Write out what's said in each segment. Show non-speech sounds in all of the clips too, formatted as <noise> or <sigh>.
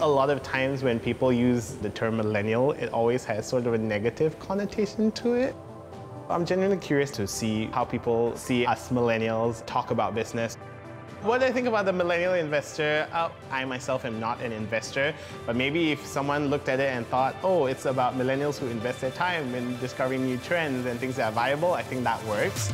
a lot of times when people use the term millennial, it always has sort of a negative connotation to it. I'm genuinely curious to see how people see us millennials talk about business. What do I think about the millennial investor, uh, I myself am not an investor, but maybe if someone looked at it and thought, oh, it's about millennials who invest their time in discovering new trends and things that are viable, I think that works.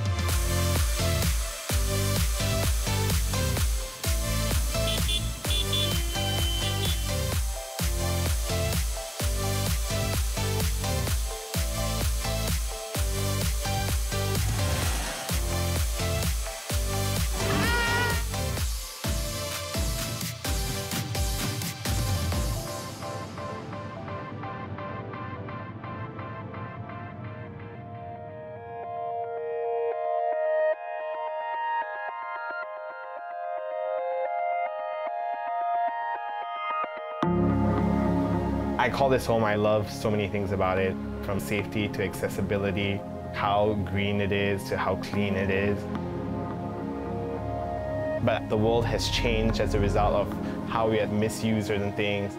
Call this home. I love so many things about it, from safety to accessibility, how green it is to how clean it is. But the world has changed as a result of how we have misused certain things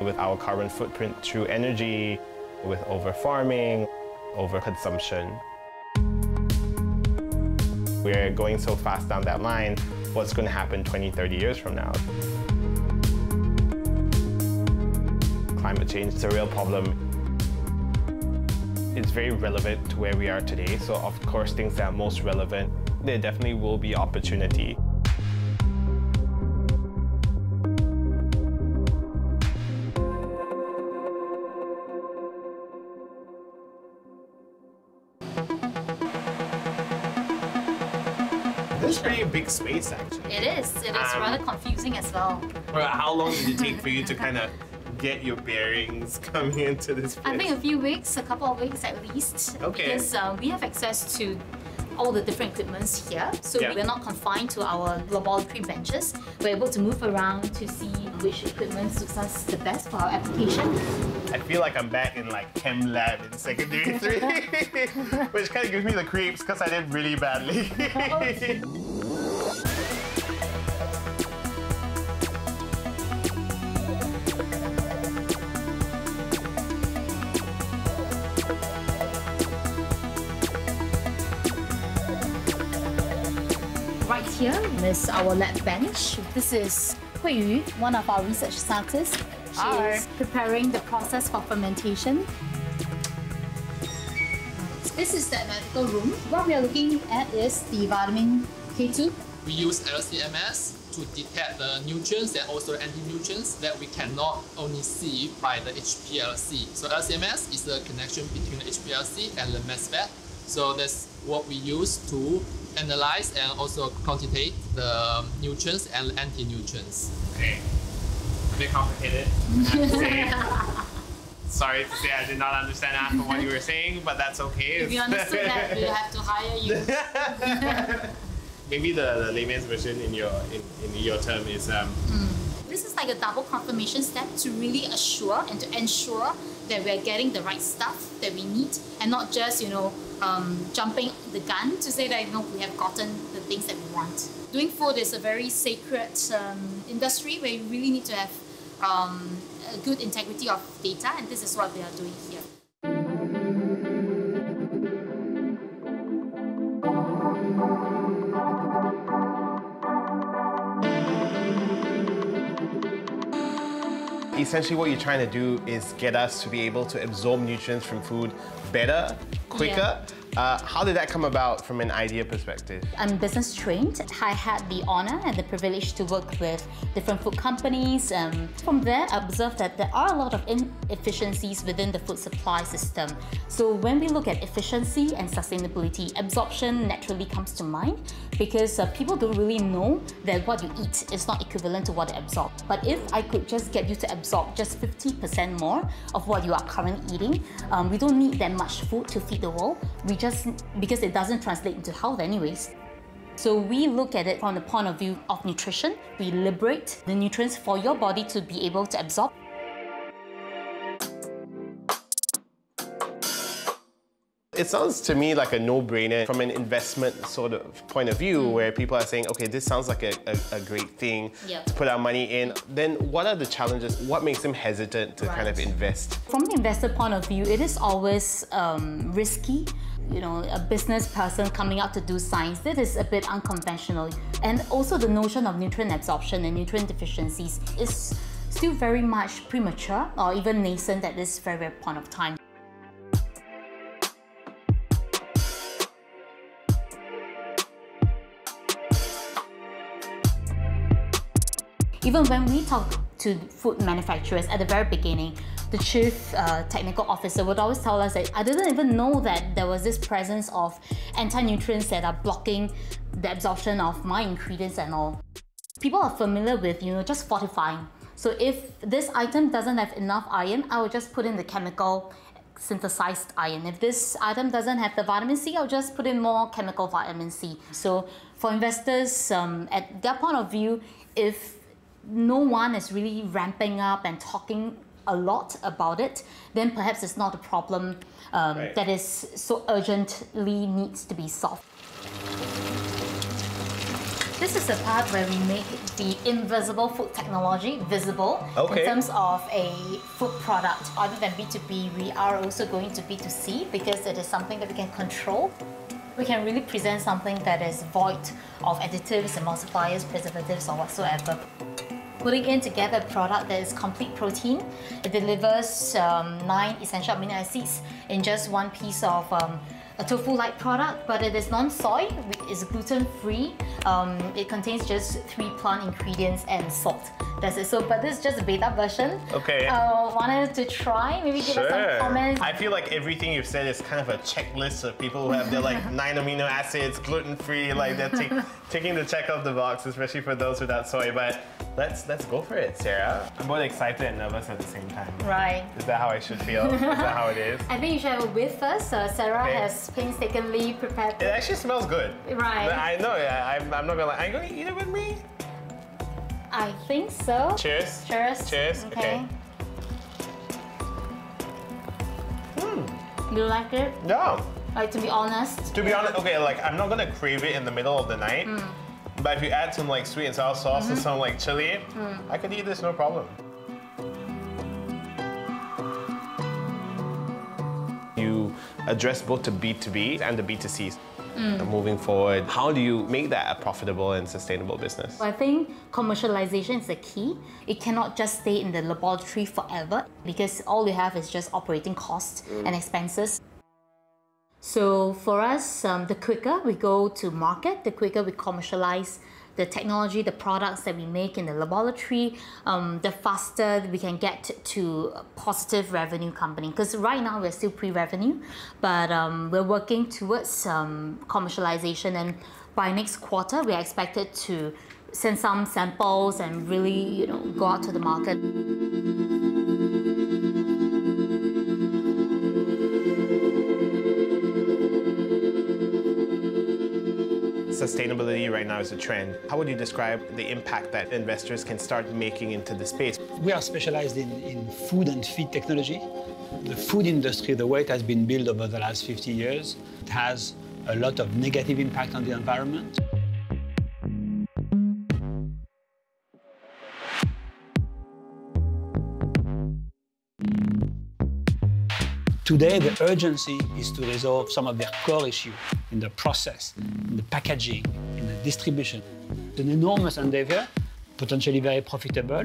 with our carbon footprint through energy, with over farming, over consumption. We're going so fast down that line, what's going to happen 20, 30 years from now? Climate change is a real problem. It's very relevant to where we are today, so of course things that are most relevant, there definitely will be opportunity. This is pretty big space, actually. It is. It is Um, rather confusing as well. Well, How long did it take for you to kind of get your bearings <laughs> coming into this place? I think a few weeks, a couple of weeks at least. Okay. Because uh, we have access to all the different equipments here. So Yeah. we're not confined to our laboratory benches. We're able to move around to see which equipment suits us the best for our application. I feel like I'm back in like chem lab in secondary three, <laughs> which kind of gives me the creeps because I did really badly. <laughs> Right here is our lab bench. This is Hui Yu, one of our research scientists. She Hi. is preparing the process for fermentation. This is the analytical room. What we are looking at is the vitamin K2. We use LCMS to detect the nutrients and also anti-nutrients that we cannot only see by the HPLC. So LCMS is the connection between the HPLC and the mass spec. So that's what we use to analyze and also quantitate the nutrients and anti-nutrients. okay. A bit complicated. I have to say. Sorry to say I did not understand half of what you were saying, but that's okay. If you understood that, we have to hire you. <laughs> Maybe the, the layman's version in your in, in your term is um, This is like a double confirmation step to really assure and to ensure that we're getting the right stuff that we need and not just, you know, um, jumping the gun to say that, you know, we have gotten the things that we want. Doing food is a very sacred um, industry where you really need to have um, a good integrity of data and this is what we are doing here. Essentially, what you're trying to do is get us to be able to absorb nutrients from food better, quicker. Uh, how did that come about from an idea perspective? I'm business trained. I had the honor and the privilege to work with different food companies. Um, from there, I observed that there are a lot of inefficiencies within the food supply system. So when we look at efficiency and sustainability, absorption naturally comes to mind because uh, people don't really know that what you eat is not equivalent to what they absorb. But if I could just get you to absorb just 50% more of what you are currently eating, um, we don't need that much food to feed the world. We just because it doesn't translate into health anyways. So we look at it from the point of view of nutrition. We liberate the nutrients for your body to be able to absorb. It sounds to me like a no-brainer from an investment sort of point of view Mm. where people are saying, okay, this sounds like a, a, a great thing Yep. to put our money in. Then what are the challenges? What makes them hesitant to kind of invest? From the investor point of view, it is always um, risky. You know, a business person coming out to do science, that is a bit unconventional. And also the notion of nutrient absorption and nutrient deficiencies is still very much premature or even nascent at this very, very point of time. Even when we talk to food manufacturers at the very beginning, the chief uh, technical officer would always tell us that I didn't even know that there was this presence of anti-nutrients that are blocking the absorption of my ingredients and all. People are familiar with, you know, just fortifying. So if this item doesn't have enough iron, I will just put in the chemical synthesized iron. If this item doesn't have the vitamin C, I'll just put in more chemical vitamin C. So for investors, um, at their point of view, if no one is really ramping up and talking a lot about it, then perhaps it's not a problem um, Right. that is so urgently needs to be solved. This is the part where we make the invisible food technology visible Okay. in terms of a food product. Other than B2B, we are also going to B2C because it is something that we can control. We can really present something that is void of additives, emulsifiers, preservatives, or whatsoever. Putting in together a product that is complete protein, it delivers um, nine essential amino acids in just one piece of um, a tofu-like product, but it is non-soy, it's gluten-free. Um, it contains just three plant ingredients and salt. That's it. So, but this is just a beta version. Okay. Uh, wanted to try? Maybe give us some comments. I feel like everything you've said is kind of a checklist of people who have their like <laughs> nine amino acids, gluten free, like they're take, <laughs> taking the check off the box, especially for those without soy. But let's let's go for it, Sarah. I'm both excited and nervous at the same time. Right. Is that how I should feel? is that how it is? <laughs> I think you should have a whiff first. Uh, Sarah Okay. has painstakingly prepared. It actually smells good. Right. I know. I, I'm, I'm not gonna lie. Are you gonna eat it with me? I think so. Cheers. Cheers. Cheers. Okay. You like it? No. Like to be honest. To be honest, okay, like I'm not gonna crave it in the middle of the night. Hmm. But if you add some like sweet and sour sauce Mm-hmm. and some like chili, Hmm. I could eat this no problem. You address both the B2B and the B2C. Hmm. Moving forward, how do you make that a profitable and sustainable business? I think commercialization is the key. It cannot just stay in the laboratory forever because all we have is just operating costs and expenses. So for us, um, the quicker we go to market, the quicker we commercialize the technology, the products that we make in the laboratory, um, the faster we can get to a positive revenue company. Because right now we're still pre-revenue, but um, we're working towards um, commercialization, and by next quarter we're expected to send some samples and really, you know, go out to the market. Sustainability right now is a trend. How would you describe the impact that investors can start making into the space? We are specialized in, in food and feed technology. The food industry, the way it has been built over the last 50 years, it has a lot of negative impact on the environment. Today, the urgency is to resolve some of their core issues in the process, in the packaging, in the distribution. It's an enormous endeavor, potentially very profitable,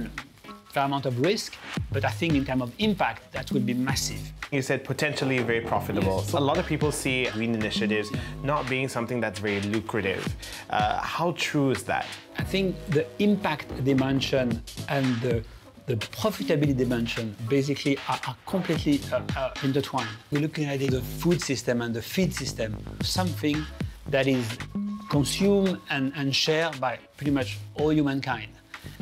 fair amount of risk, but I think in terms of impact, that will be massive. You said potentially very profitable. Yes. A lot of people see green initiatives not being something that's very lucrative. Uh, how true is that? I think the impact dimension and the, the profitability dimension basically are, are completely uh, uh, intertwined. We're looking at the food system and the feed system, something that is consumed and, and shared by pretty much all humankind.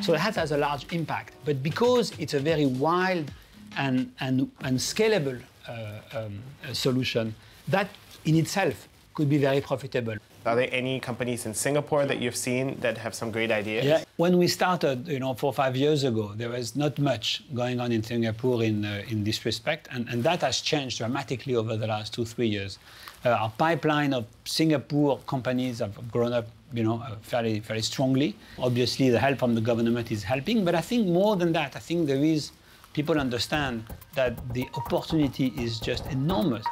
So that has a large impact. But because it's a very wild and, and, and scalable uh, um, solution, that in itself could be very profitable. Are there any companies in Singapore that you've seen that have some great ideas? Yeah, When we started, you know, four or five years ago, there was not much going on in Singapore in, uh, in this respect, and, and that has changed dramatically over the last two, three years. Uh, our pipeline of Singapore companies have grown up, you know, uh, fairly, fairly strongly. Obviously, the help from the government is helping, but I think more than that, I think there is people understand that the opportunity is just enormous.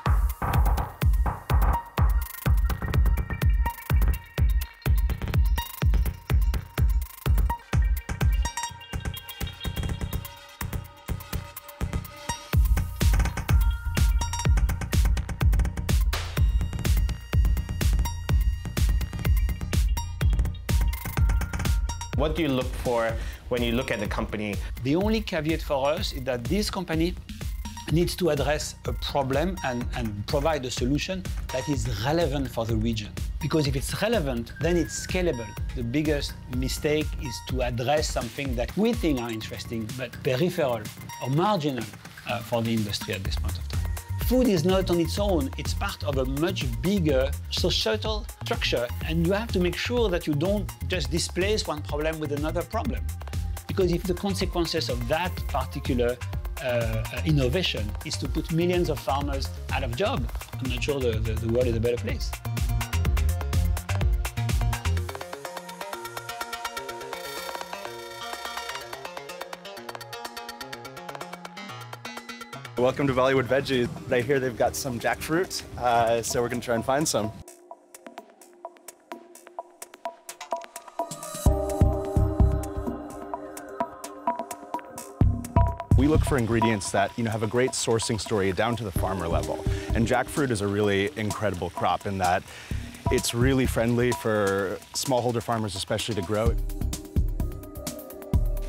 What do you look for when you look at the company? The only caveat for us is that this company needs to address a problem and, and provide a solution that is relevant for the region. Because if it's relevant, then it's scalable. The biggest mistake is to address something that we think are interesting, but peripheral or marginal uh, for the industry at this point of time food is not on its own, it's part of a much bigger societal structure. And you have to make sure that you don't just displace one problem with another problem. Because if the consequences of that particular uh, innovation is to put millions of farmers out of job, I'm not sure the, the, the world is a better place. Welcome to Bollywood Veggie. I hear they've got some jackfruit, uh, so we're gonna try and find some. We look for ingredients that you know have a great sourcing story down to the farmer level. And jackfruit is a really incredible crop in that it's really friendly for smallholder farmers especially to grow.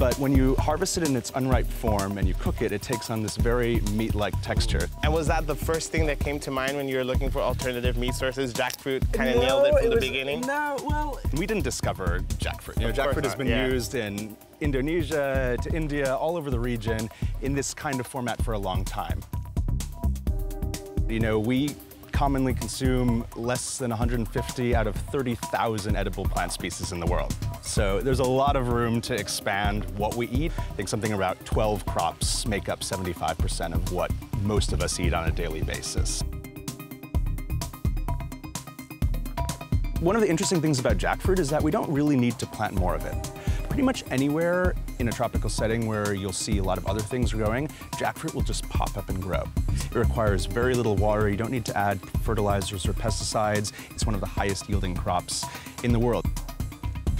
But when you harvest it in its unripe form and you cook it, it takes on this very meat-like texture. And was that the first thing that came to mind when you were looking for alternative meat sources? Jackfruit kind of no, nailed it from it the was, beginning? No, well, we didn't discover jackfruit. You know, jackfruit has been yeah. used in Indonesia to India, all over the region, in this kind of format for a long time. You know, we commonly consume less than 150 out of 30,000 edible plant species in the world. So there's a lot of room to expand what we eat. I think something about 12 crops make up 75% of what most of us eat on a daily basis. One of the interesting things about jackfruit is that we don't really need to plant more of it. Pretty much anywhere in a tropical setting where you'll see a lot of other things growing, jackfruit will just pop up and grow. It requires very little water. You don't need to add fertilizers or pesticides. It's one of the highest yielding crops in the world.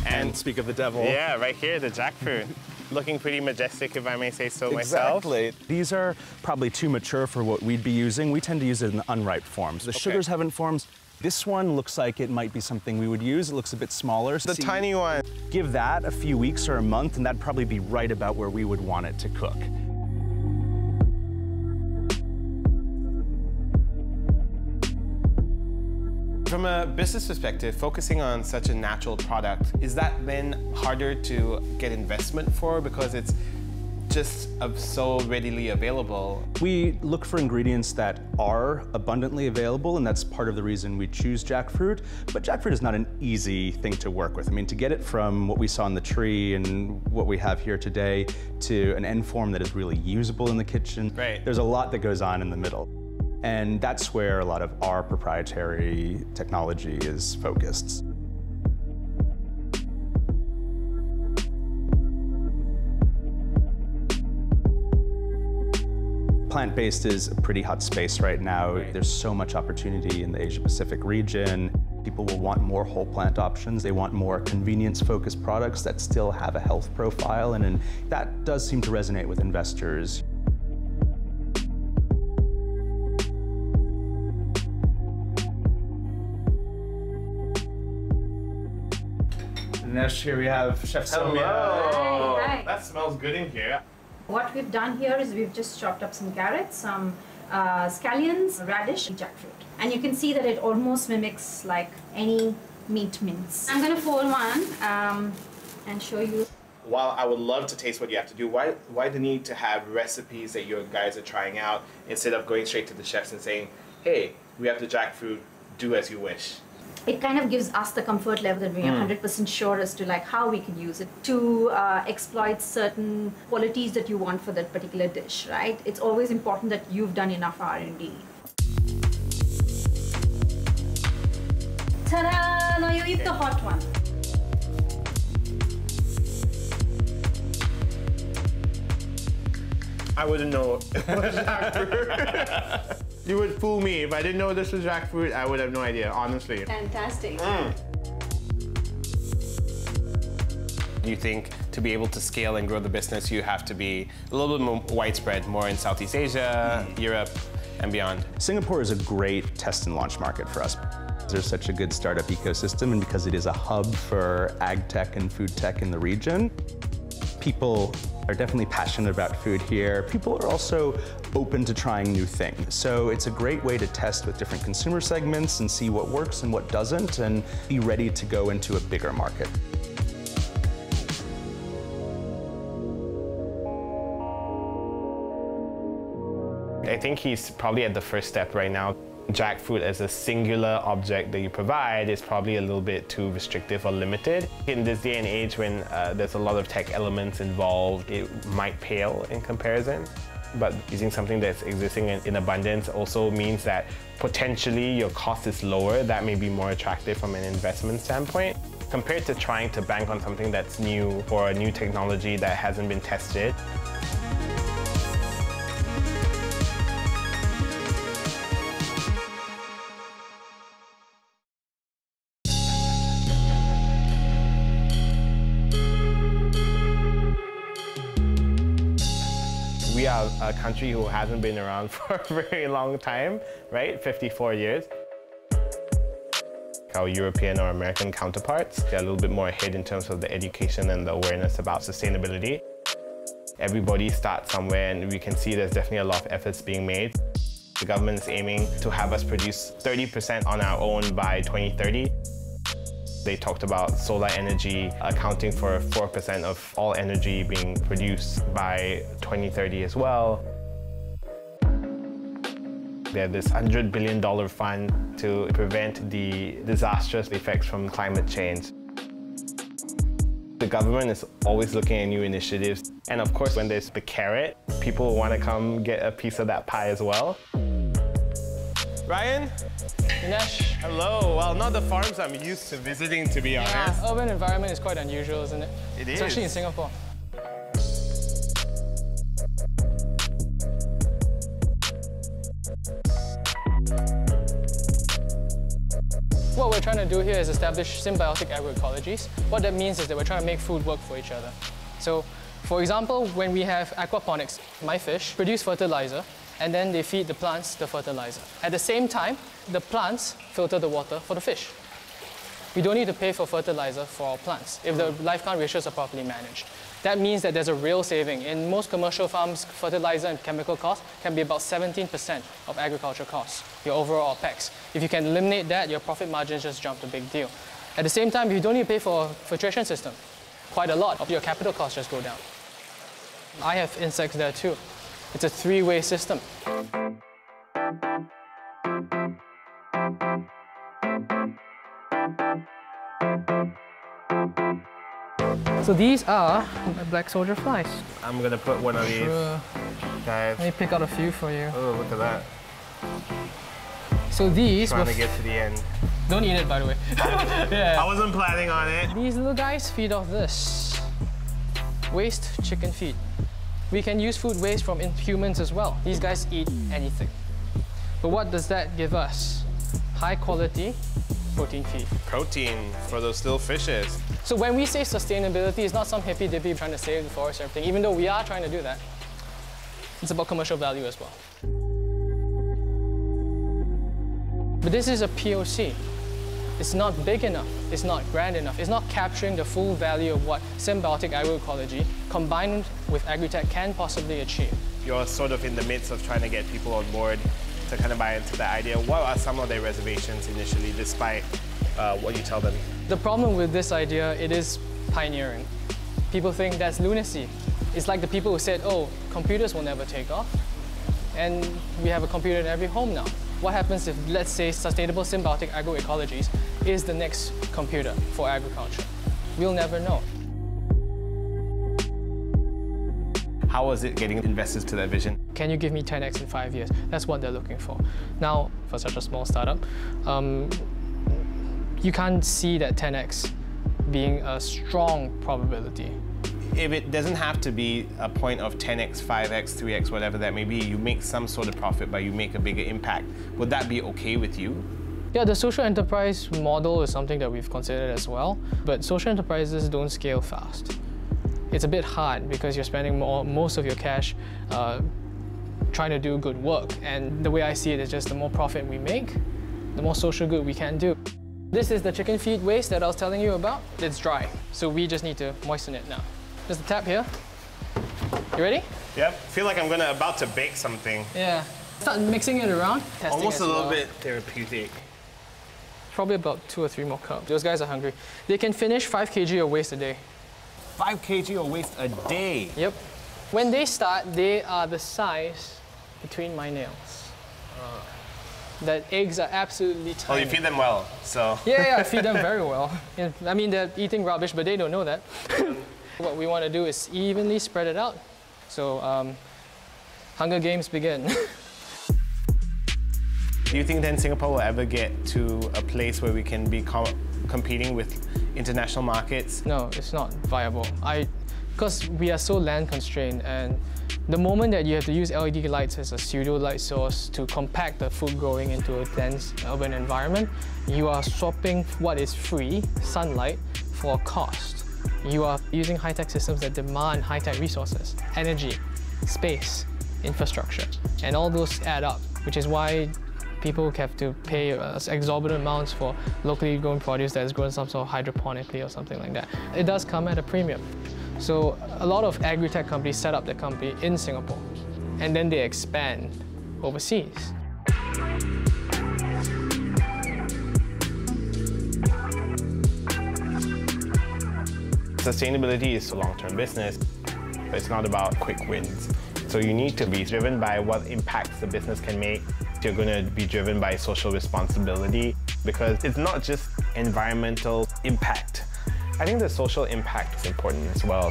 And, and speak of the devil. Yeah, right here, the jackfruit. <laughs> Looking pretty majestic, if I may say so myself. Exactly. These are probably too mature for what we'd be using. We tend to use it in unripe forms. The okay. sugars haven't formed. This one looks like it might be something we would use. It looks a bit smaller. The See, tiny one. Give that a few weeks or a month, and that'd probably be right about where we would want it to cook. From a business perspective, focusing on such a natural product, is that then harder to get investment for because it's just so readily available? We look for ingredients that are abundantly available, and that's part of the reason we choose jackfruit. But jackfruit is not an easy thing to work with. I mean, to get it from what we saw in the tree and what we have here today to an end form that is really usable in the kitchen, right. there's a lot that goes on in the middle. And that's where a lot of our proprietary technology is focused. Plant-based is a pretty hot space right now. There's so much opportunity in the Asia-Pacific region. People will want more whole plant options. They want more convenience-focused products that still have a health profile, and, and that does seem to resonate with investors. Next here we have Chef Hello. Hi, hi. That smells good in here. What we've done here is we've just chopped up some carrots, some uh, scallions, radish, and jackfruit. And you can see that it almost mimics like any meat mince. I'm gonna fold one um, and show you. While I would love to taste what you have to do, why, why the need to have recipes that your guys are trying out instead of going straight to the chefs and saying, hey, we have the jackfruit, do as you wish? It kind of gives us the comfort level that we're 100% sure as to like how we can use it to uh, exploit certain qualities that you want for that particular dish right? It's always important that you've done enough r&d ta-da! Now you eat the hot one. I wouldn't know. it was jackfruit. You would fool me. If I didn't know this was jackfruit, I would have no idea, honestly. fantastic mm. You think to be able to scale and grow the business, you have to be a little bit more widespread, more in Southeast Asia, mm. Europe, and beyond. Singapore is a great test and launch market for us. There's such a good startup ecosystem, and because it is a hub for ag tech and food tech in the region, people are definitely passionate about food here. People are also open to trying new things. So it's a great way to test with different consumer segments and see what works and what doesn't, and be ready to go into a bigger market. I think he's probably at the first step right now. Jackfruit as a singular object that you provide is probably a little bit too restrictive or limited. In this day and age when uh, there's a lot of tech elements involved, it might pale in comparison. But using something that's existing in, in abundance also means that potentially your cost is lower. That may be more attractive from an investment standpoint. Compared to trying to bank on something that's new or a new technology that hasn't been tested. Are a country who hasn't been around <laughs> for a very long time, right? 54 years. Our European or American counterparts, they're a little bit more ahead in terms of the education and the awareness about sustainability. Everybody starts somewhere and we can see there's definitely a lot of efforts being made. The government is aiming to have us produce 30% on our own by 2030. They talked about solar energy accounting for 4% of all energy being produced by 2030 as well. They have this $100 billion fund to prevent the disastrous effects from climate change. The government is always looking at new initiatives. And of course, when there's the carrot, people want to come get a piece of that pie as well. Ryan? Dinesh, Hello. Well, not the farms I'm used to visiting, to be honest. yeah, urban environment is quite unusual, isn't it? It Especially in. Singapore. What we're trying to do here is establish symbiotic agroecologies. What that means is that we're trying to make food work for each other. So, for example, when we have aquaponics, my fish produce fertilizer and then they feed the plants the fertilizer. At the same time, the plants filter the water for the fish. We don't need to pay for fertilizer for our plants if the life count ratios are properly managed. That means that there's a real saving. In most commercial farms, fertilizer and chemical costs can be about 17% of agriculture costs, your overall OPEX. If you can eliminate that, your profit margins just jump a big deal. At the same time, you don't need to pay for a filtration system. Quite a lot of your capital costs just go down. I have insects there too. It's a three-way system. So these are black soldier flies. I'm gonna put one of these Sure. guys. Let me pick out a few for you. Oh, look at that. So these Trying to get to the end. don't eat it by the way. <laughs> yeah. I wasn't planning on it. These little guys feed off this. Waste chicken feed. We can use food waste from in- humans as well. These guys eat anything. But what does that give us? High quality protein feed. Protein for those little fishes. So when we say sustainability, it's not some hippy dippy trying to save the forest or everything, even though we are trying to do that. It's about commercial value as well. But this is a POC. It's not big enough. It's not grand enough. It's not capturing the full value of what symbiotic agroecology combined with agri-tech can possibly achieve. You're sort of in the midst of trying to get people on board to kind of buy into the idea. What are some of their reservations initially, despite uh, what you tell them? The problem with this idea, it is pioneering. People think that's lunacy. It's like the people who said, oh, computers will never take off. And we have a computer in every home now. What happens if, let's say, sustainable symbiotic agroecologies is the next computer for agriculture? We'll never know. How was it getting investors to their vision? Can you give me 10x in five years? That's what they're looking for. Now, for such a small startup, um, you can't see that 10x being a strong probability. If it doesn't have to be a point of 10x, 5x, 3x, whatever that may be, you make some sort of profit, but you make a bigger impact. Would that be okay with you? Yeah, the social enterprise model is something that we've considered as well, but social enterprises don't scale fast. It's a bit hard because you're spending more, most of your cash uh, trying to do good work. And the way I see it is just the more profit we make, the more social good we can do. This is the chicken feed waste that I was telling you about. It's dry, so we just need to moisten it now. There's the tap here. You ready? Yep. feel like I'm gonna about to bake something. Yeah. Start mixing it around. Almost a little well. bit therapeutic. Probably about two or three more cups. Those guys are hungry. They can finish 5 kg of waste a day. 5 kg of waste a day? Yep. When they start, they are the size between my nails. Uh, that eggs are absolutely tiny. Oh, you feed them well, so. Yeah, yeah, I feed them <laughs> very well. I mean, they're eating rubbish, but they don't know that. <laughs> what we want to do is evenly spread it out. So, um, Hunger Games begin. <laughs> do you think then Singapore will ever get to a place where we can be co competing with international markets? No, it's not viable. I, because we are so land constrained and the moment that you have to use LED lights as a pseudo light source to compact the food growing into a dense urban environment, you are swapping what is free, sunlight, for cost. You are using high-tech systems that demand high-tech resources, energy, space, infrastructure, and all those add up, which is why people have to pay exorbitant amounts for locally grown produce that is grown some sort of hydroponically or something like that. It does come at a premium. So a lot of agri-tech companies set up their company in Singapore and then they expand overseas. Sustainability is a long-term business. It's not about quick wins. So you need to be driven by what impacts the business can make. You're going to be driven by social responsibility because it's not just environmental impact. I think the social impact is important as well.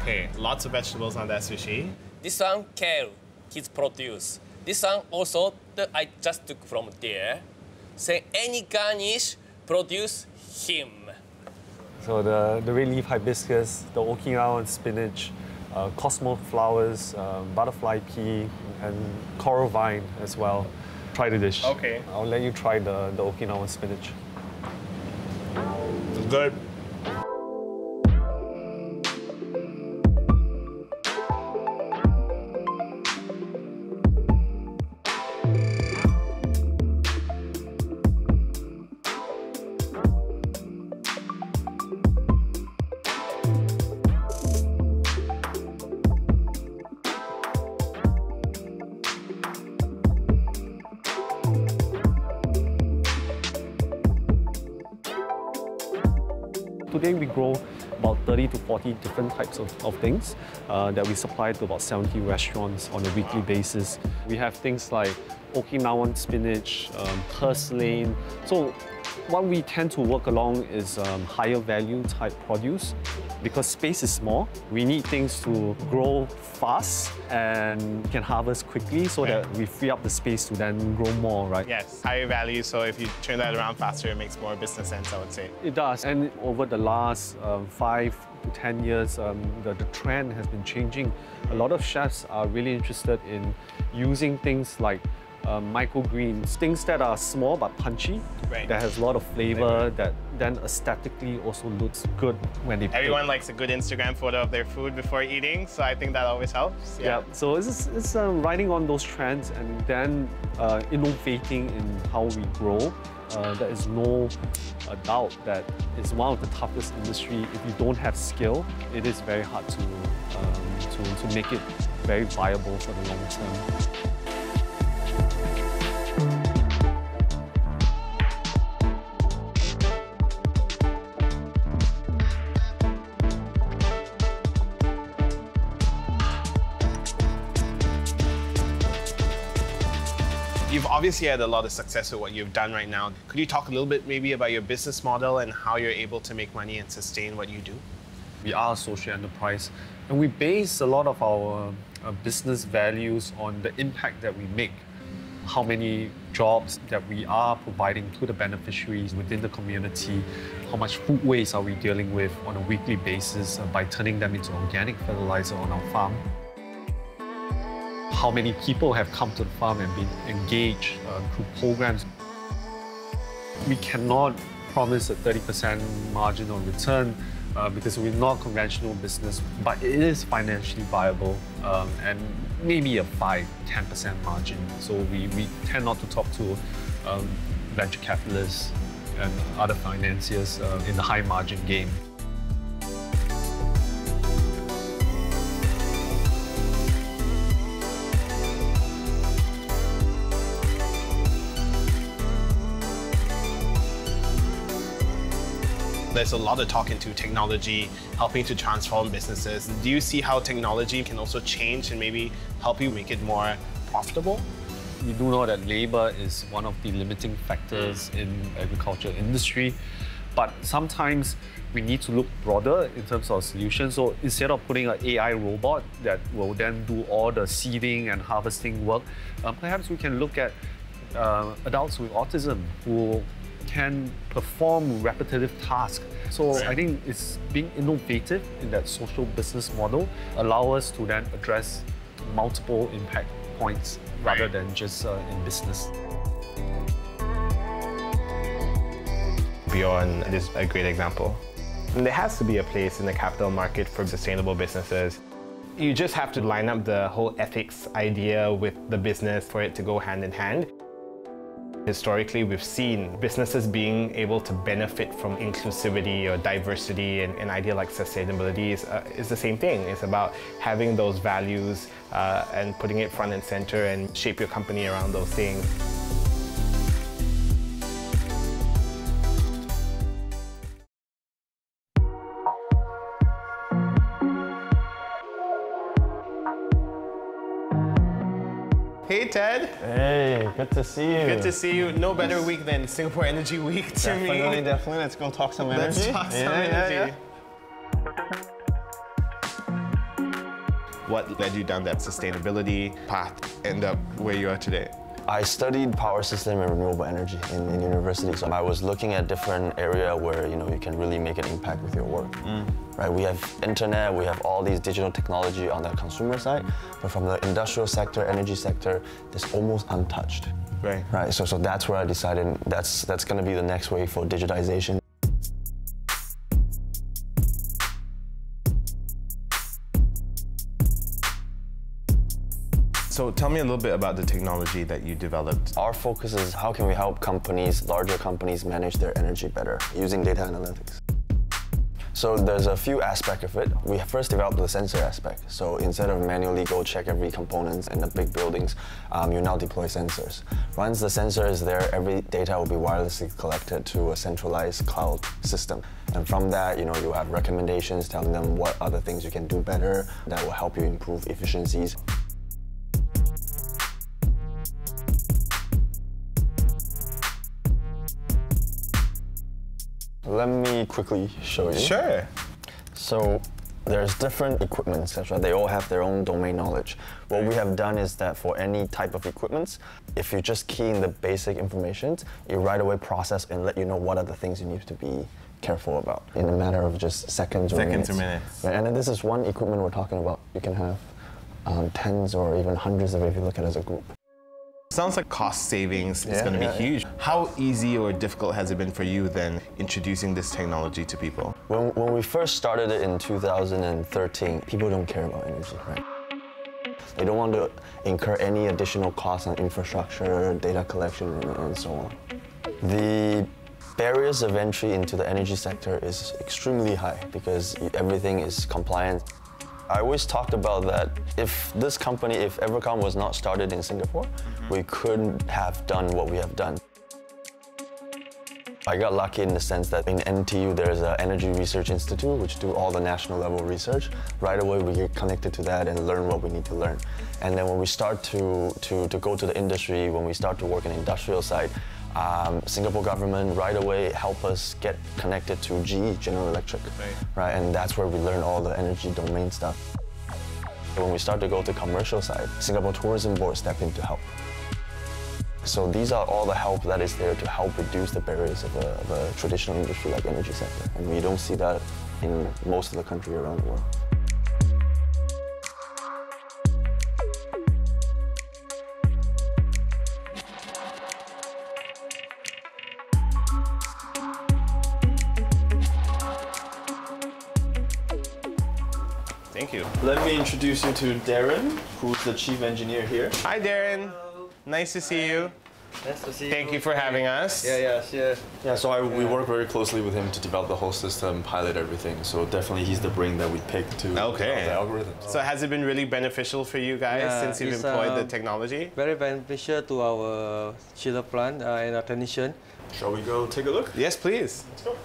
Okay, lots of vegetables on that sushi. This one, kale, kids produce. This one also, the, I just took from there. Say any garnish, produce him. So the, the red leaf hibiscus, the Okinawan spinach, uh, cosmo flowers, um, butterfly pea, and coral vine as well. Try the dish. Okay. I'll let you try the, the Okinawan spinach. It's good. 40 different types of, of things uh, that we supply to about 70 restaurants on a weekly basis. We have things like Okinawan spinach, um, purslane. So what we tend to work along is um, higher value type produce. Because space is small, we need things to grow fast and can harvest quickly so that we free up the space to then grow more, right? Yes, higher value, so if you turn that around faster, it makes more business sense, I would say. It does, and over the last um, five to 10 years, um, the, the trend has been changing. A lot of chefs are really interested in using things like um, microgreens, things that are small but punchy, Right. that has a lot of flavor, that then aesthetically also looks good when they Everyone likes a good Instagram photo of their food before eating, so I think that always helps. Yeah, so it's, it's uh, riding on those trends and then uh, innovating in how we grow. Uh, there is no uh, doubt that it's one of the toughest industry. If you don't have skill, it is very hard to, um, to, to make it very viable for the long term. Obviously had a lot of success with what you've done right now. Could you talk a little bit maybe about your business model and how you're able to make money and sustain what you do? We are a social enterprise, and we base a lot of our uh, business values on the impact that we make, how many jobs that we are providing to the beneficiaries within the community, how much food waste are we dealing with on a weekly basis uh, by turning them into organic fertilizer on our farm how many people have come to the farm and been engaged uh, through programs. We cannot promise a 30% margin on return uh, because we're not conventional business, but it is financially viable um, and maybe a 5 10% margin. So we, we tend not to talk to um, venture capitalists and other financiers uh, in the high margin game. There's a lot of talk into technology, helping to transform businesses. Do you see how technology can also change and maybe help you make it more profitable? We do know that labor is one of the limiting factors in agriculture industry, but sometimes we need to look broader in terms of solutions. So instead of putting an AI robot that will then do all the seeding and harvesting work, uh, perhaps we can look at uh, adults with autism who can perform repetitive tasks. So I think it's being innovative in that social business model allow us to then address multiple impact points rather than just uh, in business. Beyond is a great example. And there has to be a place in the capital market for sustainable businesses. You just have to line up the whole ethics idea with the business for it to go hand in hand. Historically, we've seen businesses being able to benefit from inclusivity or diversity and an idea like sustainability is, uh, is the same thing. It's about having those values uh, and putting it front and center and shape your company around those things. Ted. Hey, good to see you. Good to see you. No better week than Singapore Energy Week to definitely, me. Definitely, definitely. Let's go talk some energy. Let's talk some yeah, energy. Yeah, What led you down that sustainability path, end up where you are today? I studied power system and renewable energy in, in university. So I was looking at different area where you know you can really make an impact with your work. Mm. Right? We have internet, we have all these digital technology on the consumer side, but from the industrial sector, energy sector, it's almost untouched. Right. Right. So so that's where I decided that's that's going to be the next wave for digitization. So tell me a little bit about the technology that you developed. Our focus is how can we help companies, larger companies, manage their energy better using data analytics. So there's a few aspects of it. We first developed the sensor aspect. So instead of manually go check every component in the big buildings, um, you now deploy sensors. Once the sensor is there, every data will be wirelessly collected to a centralized cloud system. And from that, you know, you have recommendations telling them what other things you can do better that will help you improve efficiencies. Let me quickly show you. Sure. So there's different equipment, etc. They all have their own domain knowledge. What we have done is that for any type of equipment, if you just key in the basic information, it right away process and let you know what are the things you need to be careful about in a matter of just seconds or Seconds minutes. or minutes. Right, And then this is one equipment we're talking about. You can have um, tens or even hundreds of it if you look at it as a group. Sounds like cost savings is going to yeah, be yeah. huge. How easy or difficult has it been for you then introducing this technology to people? When, when we first started it in 2013, people don't care about energy, right? They don't want to incur any additional costs on infrastructure, data collection, and, and so on. The barriers of entry into the energy sector is extremely high because everything is compliant. I always talked about that if this company, if Evercomm was not started in Singapore, mm-hmm. we couldn't have done what we have done. I got lucky in the sense that in NTU there's an Energy Research Institute which do all the national level research. Right away we get connected to that and learn what we need to learn. And then when we start to, to, to go to the industry, when we start to work in the industrial side, um, Singapore government right away help us get connected to GE, General Electric, right. right? And that's where we learn all the energy domain stuff. When we start to go to commercial side, Singapore Tourism Board step in to help. So these are all the help that is there to help reduce the barriers of a, of a traditional industry like energy sector. And we don't see that in most of the country around the world. Introduce you to Darren, who's the chief engineer here. Hi, Darren. Hello. Nice to see you. Nice to see you. Thank you. you for having us. Yeah, yeah, yeah. Yeah, so I, yeah. we work very closely with him to develop the whole system, pilot everything. So definitely he's the brain that we picked to okay. the algorithms. So has it been really beneficial for you guys yeah, since you've employed um, the technology? Very beneficial to our chiller plant uh, and our technician. Shall we go take a look? Yes, please. Let's go.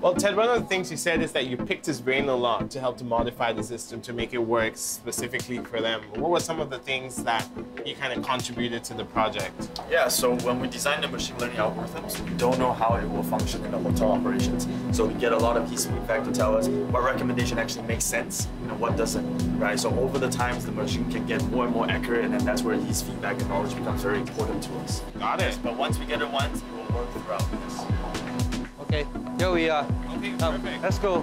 Well, Ted, one of the things you said is that you picked his brain a lot to help to modify the system to make it work specifically for them. What were some of the things that you kind of contributed to the project? Yeah, so when we designed the machine learning algorithms, we don't know how it will function in the hotel operations. So we get a lot of his feedback to tell us what recommendation actually makes sense and what doesn't, right? So over the times, the machine can get more and more accurate, and then that's where his feedback and knowledge becomes very important to us. Got it. Yes, but once we get it once, it will work throughout. Yes. Okay, here we are. Okay, um, perfect. Let's go.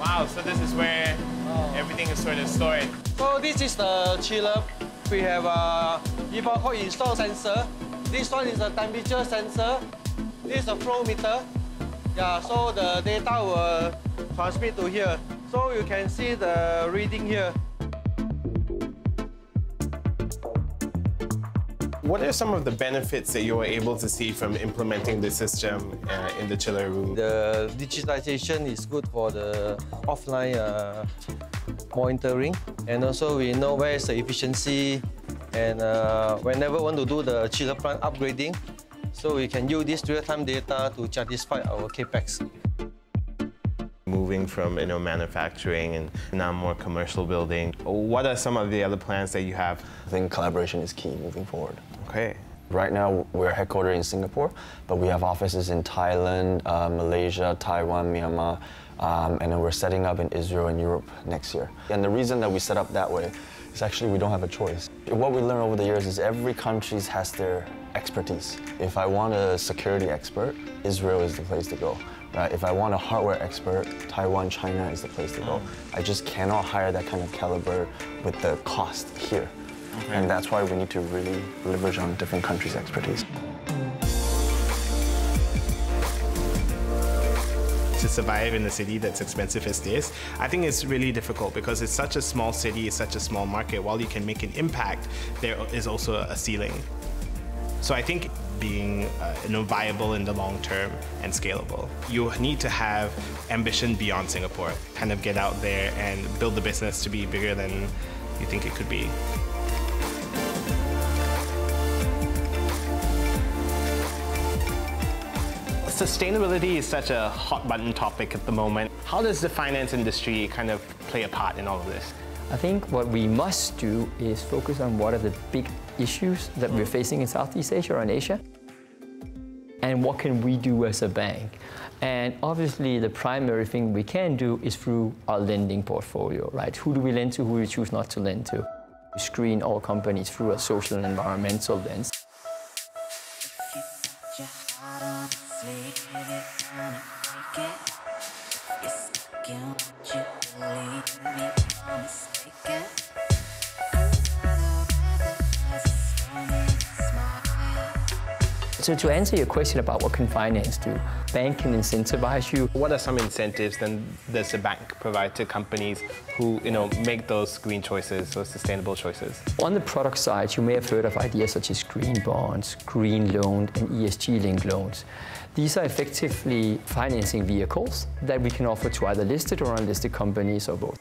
Wow, so this is where oh. everything is sort of stored. So this is the chiller. We have a called install sensor. This one is a temperature sensor. This is a flow meter. Yeah, so the data will transmit to here. So you can see the reading here. What are some of the benefits that you were able to see from implementing the system uh, in the chiller room? The digitization is good for the offline uh, monitoring. And also we know where is the efficiency and uh, whenever we want to do the chiller plant upgrading, so we can use this real-time data to satisfy our capex moving from you know manufacturing and now more commercial building. What are some of the other plans that you have? I think collaboration is key moving forward. Okay. Right now, we're headquartered in Singapore, but we have offices in Thailand, uh, Malaysia, Taiwan, Myanmar, um, and then we're setting up in Israel and Europe next year. And the reason that we set up that way is actually we don't have a choice. What we learned over the years is every country has their expertise. If I want a security expert, Israel is the place to go. Right? If I want a hardware expert, Taiwan, China is the place to go. I just cannot hire that kind of caliber with the cost here. Okay. And that's why we need to really leverage on different countries' expertise. to survive in a city that's expensive as this, I think it's really difficult because it's such a small city, it's such a small market. While you can make an impact, there is also a ceiling. So I think being uh, you know, viable in the long term and scalable, you need to have ambition beyond Singapore. Kind of get out there and build the business to be bigger than you think it could be. Sustainability is such a hot button topic at the moment. How does the finance industry kind of play a part in all of this? I think what we must do is focus on what are the big issues that we're hmm. facing in Southeast Asia or in Asia, and what can we do as a bank. And obviously, the primary thing we can do is through our lending portfolio, right? Who do we lend to, who do we choose not to lend to? We screen all companies through a social and environmental lens. So to answer your question about what can finance do, bank can incentivize you. What are some incentives then does a bank provide to companies who you know make those green choices or sustainable choices? On the product side, you may have heard of ideas such as green bonds, green loan, and ESG-linked loans. These are effectively financing vehicles that we can offer to either listed or unlisted companies or both.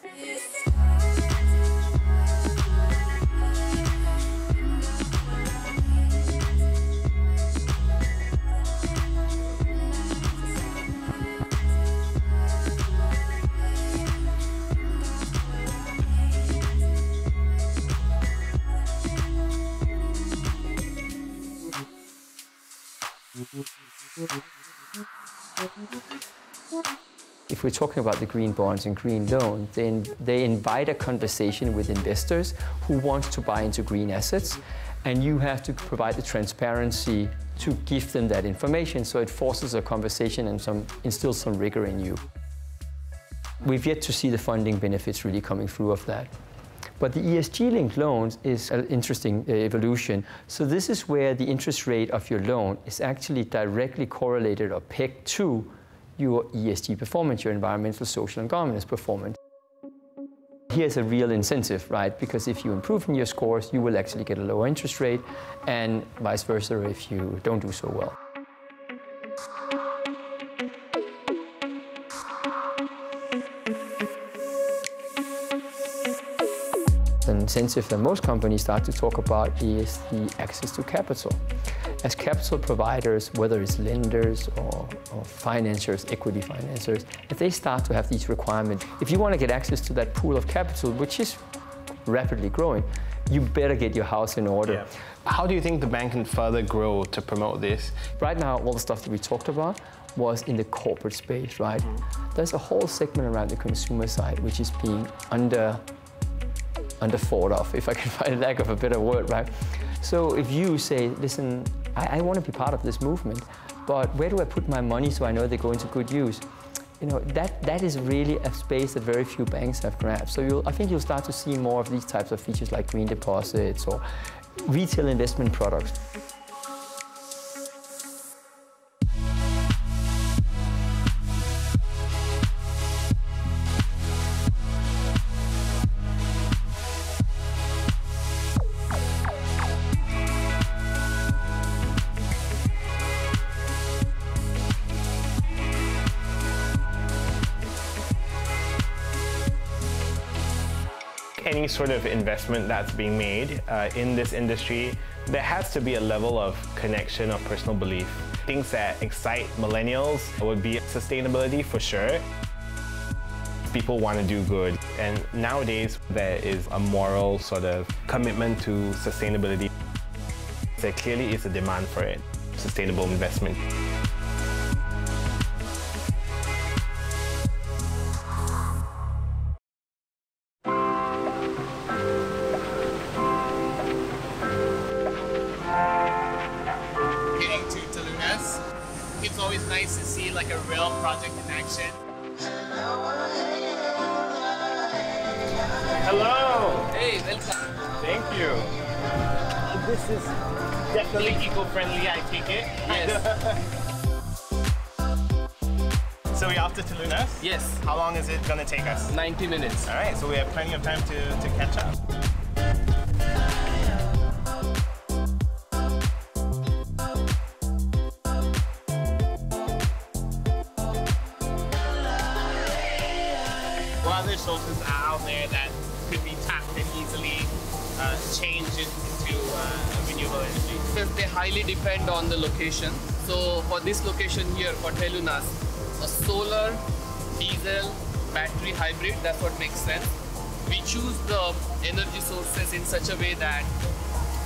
If we're talking about the green bonds and green loans, then they invite a conversation with investors who want to buy into green assets, and you have to provide the transparency to give them that information, so it forces a conversation and some, instills some rigor in you. We've yet to see the funding benefits really coming through of that. But the ESG-linked loans is an interesting uh, evolution. So this is where the interest rate of your loan is actually directly correlated or pegged to your ESG performance, your environmental, social, and governance performance. Here's a real incentive, right? Because if you improve in your scores, you will actually get a lower interest rate, and vice versa if you don't do so well. Incentive that most companies start to talk about is the access to capital. As capital providers, whether it's lenders or, or financiers, equity financiers, if they start to have these requirements, if you want to get access to that pool of capital, which is rapidly growing, you better get your house in order. Yeah. How do you think the bank can further grow to promote this? Right now, all the stuff that we talked about was in the corporate space, right? Mm. There's a whole segment around the consumer side which is being under under thought of, if I can <laughs> find a lack of a better word, right? So if you say, listen, I, I want to be part of this movement, but where do I put my money so I know they go into good use? You know, that, that is really a space that very few banks have grabbed. So I think you'll start to see more of these types of features like green deposits or retail investment products. Any sort of investment that's being made uh, in this industry, there has to be a level of connection or personal belief. Things that excite millennials would be sustainability for sure. People want to do good, and nowadays there is a moral sort of commitment to sustainability. There clearly is a demand for it, sustainable investment. Hello. Hey, welcome. Thank you. This is definitely eco-friendly, I take it. Yes. <laughs> so we're off to Telunas? Yes. How long is it going to take us? 90 minutes. All right, so we have plenty of time to, to catch up. Highly depend on the location. So for this location here, for Telunas, a solar, diesel, battery hybrid, that's what makes sense. We choose the energy sources in such a way that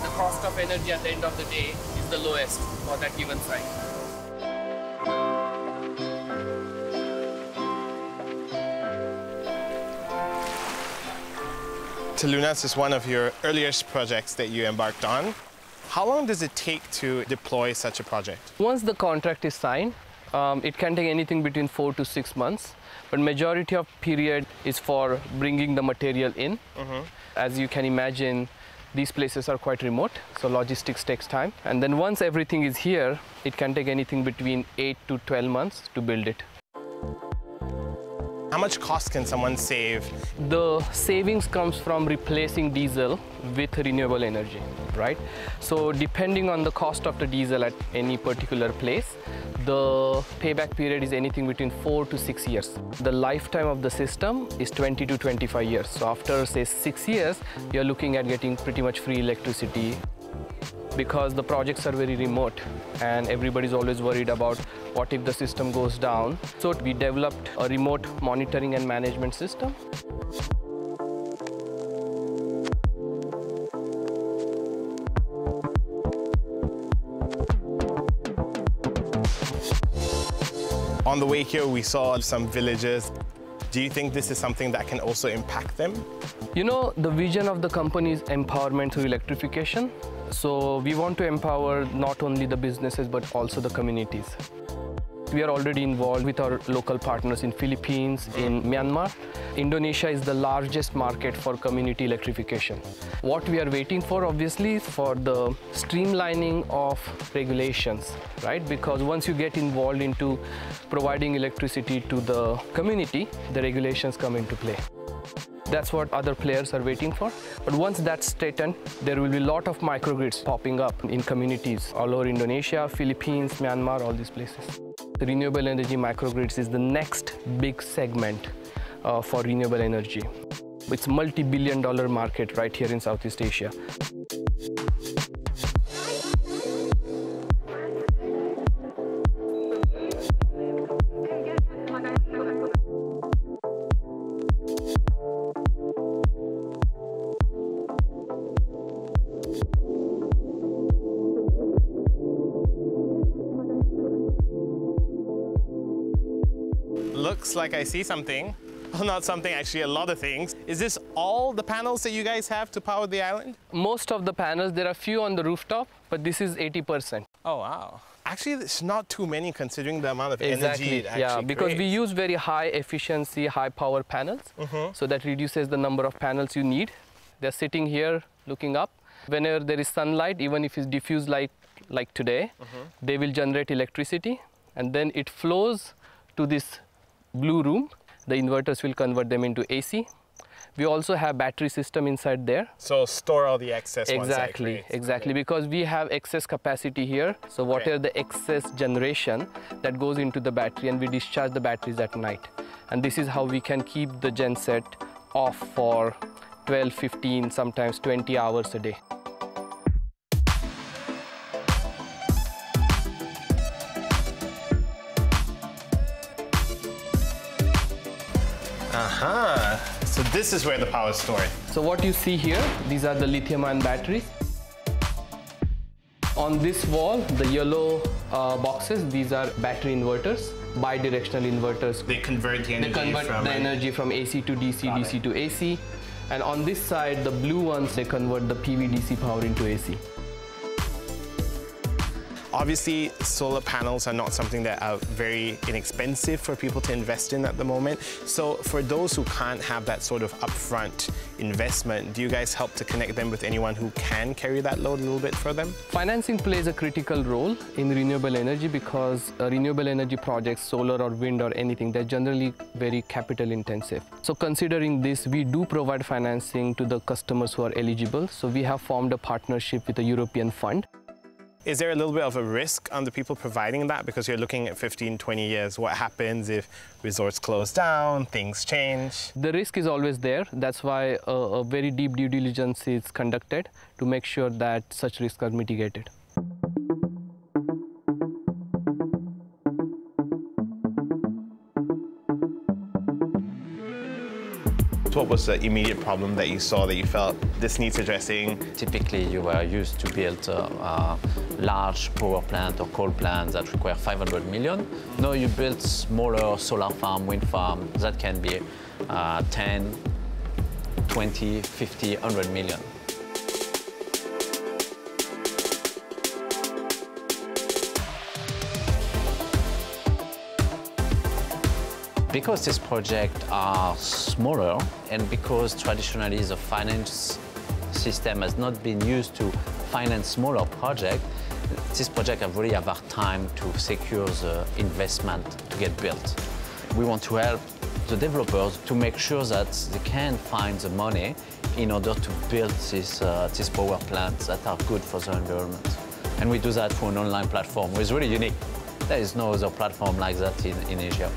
the cost of energy at the end of the day is the lowest for that given site. Telunas is one of your earliest projects that you embarked on. How long does it take to deploy such a project? Once the contract is signed, um, it can take anything between four to six months, but majority of period is for bringing the material in. Mm-hmm. As you can imagine, these places are quite remote, so logistics takes time. And then once everything is here, it can take anything between eight to 12 months to build it. How much cost can someone save? The savings comes from replacing diesel with renewable energy, right? So depending on the cost of the diesel at any particular place, the payback period is anything between four to six years. The lifetime of the system is 20 to 25 years. So after say six years, you're looking at getting pretty much free electricity because the projects are very remote and everybody's always worried about what if the system goes down. So we developed a remote monitoring and management system. On the way here, we saw some villages. Do you think this is something that can also impact them? You know, the vision of the company is empowerment through electrification. So we want to empower not only the businesses, but also the communities. We are already involved with our local partners in Philippines, in Myanmar. Indonesia is the largest market for community electrification. What we are waiting for, obviously, is for the streamlining of regulations, right? Because once you get involved into providing electricity to the community, the regulations come into play. That's what other players are waiting for. But once that's straightened, there will be a lot of microgrids popping up in communities all over Indonesia, Philippines, Myanmar, all these places. The renewable energy microgrids is the next big segment uh, for renewable energy. It's multi-billion dollar market right here in Southeast Asia. Like I see something. <laughs> Well, not something, actually a lot of things. Is this all the panels that you guys have to power the island? Most of the panels, there are a few on the rooftop, but this is 80%. Oh, wow. Actually, it's not too many considering the amount of Exactly, energy it actually yeah, because we use very high efficiency, high power panels, Mhm. so that reduces the number of panels you need. They're sitting here looking up. Whenever there is sunlight, even if it's diffused like, like today, they will generate electricity and then it flows to this blue room. The inverters will convert them into AC. We also have battery system inside there. So store all the excess Exactly, exactly, because we have excess capacity here. So whatever the excess generation that goes into the battery and we discharge the batteries at night. And this is how we can keep the genset off for 12, 15, sometimes 20 hours a day. This is where the power is stored. So what you see here, these are the lithium ion batteries. On this wall, the yellow uh, boxes, these are battery inverters, bi-directional inverters. They convert the energy They convert from the energy from AC to DC, DC to AC. And on this side, the blue ones, they convert the PV DC power into AC. Obviously, solar panels are not something that are very inexpensive for people to invest in at the moment. So for those who can't have that sort of upfront investment, do you guys help to connect them with anyone who can carry that load a little bit for them? Financing plays a critical role in renewable energy because uh, renewable energy projects, solar or wind or anything, they're generally very capital intensive. So considering this, we do provide financing to the customers who are eligible. So we have formed a partnership with a European fund. Is there a little bit of a risk on the people providing that because you're looking at 15, 20 years? What happens if resorts close down, things change? The risk is always there. That's why a, a very deep due diligence is conducted to make sure that such risks are mitigated. What was the immediate problem that you saw that you felt this needs addressing? Typically, you were used to build a, a large power plant or coal plant that require 500 million. Now you build smaller solar farm, wind farm that can be uh, 10, 20, 50, 100 million. Because these projects are smaller and because traditionally the finance system has not been used to finance smaller projects, these projects have really have hard time to secure the investment to get built. We want to help the developers to make sure that they can find the money in order to build these, uh, power plants that are good for the environment. And we do that through an online platform, which is really unique. There is no other platform like that in, in Asia.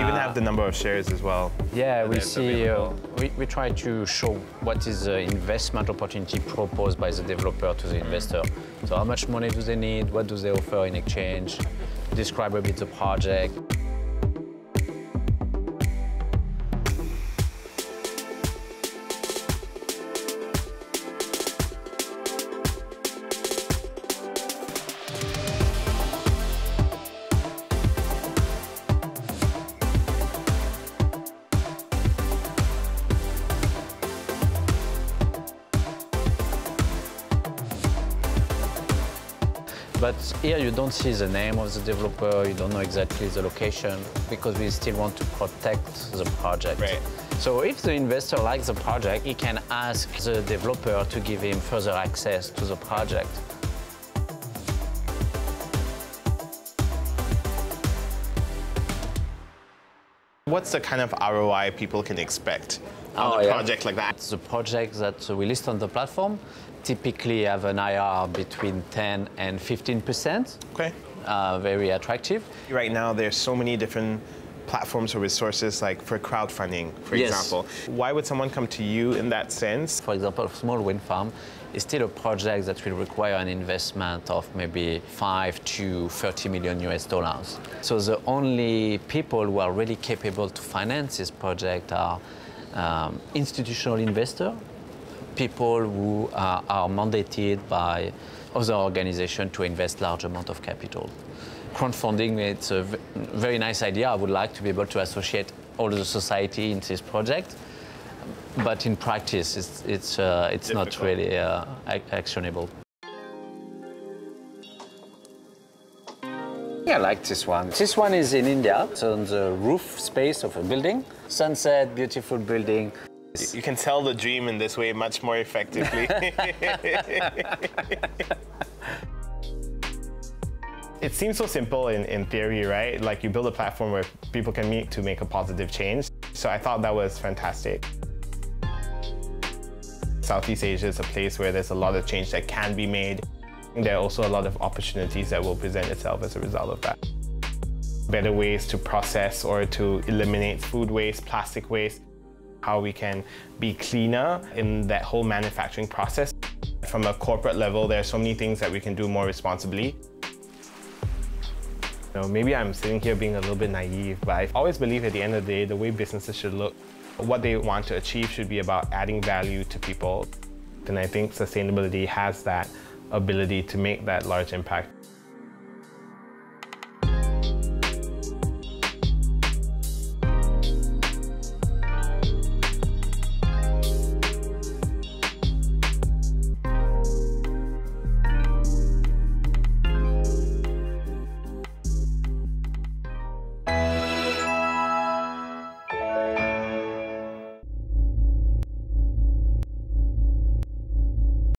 Even Uh, have the number of shares as well. Yeah, we see, uh, we, we try to show what is the investment opportunity proposed by the developer to the investor. So how much money do they need? What do they offer in exchange? Describe a bit the project. But here you don't see the name of the developer, you don't know exactly the location, because we still want to protect the project. Right. So if the investor likes the project, he can ask the developer to give him further access to the project. What's the kind of ROI people can expect on Oh, a yeah. project like that? The projects that we list on the platform typically have an IR between 10 and 15 percent. Okay. Uh, very attractive. Right now, there's so many different platforms or resources, like for crowdfunding, for Yes. example. Why would someone come to you in that sense? For example, a small wind farm is still a project that will require an investment of maybe 5 to 30 million US dollars. So the only people who are really capable to finance this project are um, institutional investors, people who are, are mandated by other organizations to invest large amount of capital. Crowdfunding, it's a very nice idea. I would like to be able to associate all the society in this project, but in practice, it's, it's, uh, it's not really uh, actionable. I like this one. This one is in India. It's on the roof space of a building. Sunset, beautiful building. You can tell the dream in this way much more effectively. <laughs> it seems so simple in, in theory, right? Like you build a platform where people can meet to make a positive change. So I thought that was fantastic. Southeast Asia is a place where there's a lot of change that can be made. There are also a lot of opportunities that will present itself as a result of that. Better ways to process or to eliminate food waste, plastic waste, how we can be cleaner in that whole manufacturing process. From a corporate level, there are so many things that we can do more responsibly. You know, maybe I'm sitting here being a little bit naive, but I always believe at the end of the day, the way businesses should look, what they want to achieve should be about adding value to people. And I think sustainability has that ability to make that large impact.